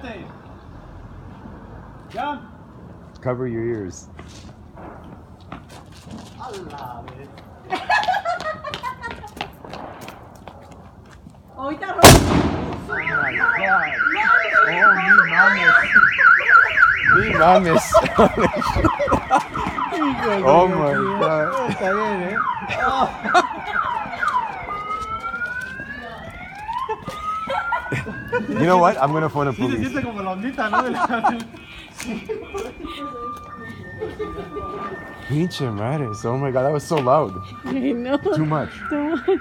Cállate. Ya. Cover your ears. A la vez. Ahorita Oh my god. Oh, mi mames. Mi mames. oh my god. Está bien, ¿eh? You know what? I'm gonna phone a Sí, se police. siente como la ondita, ¿no? De Pinche madres. Oh my god, that was so loud. I know. Too much. Too much.